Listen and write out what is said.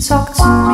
talk to me?